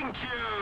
Thank you!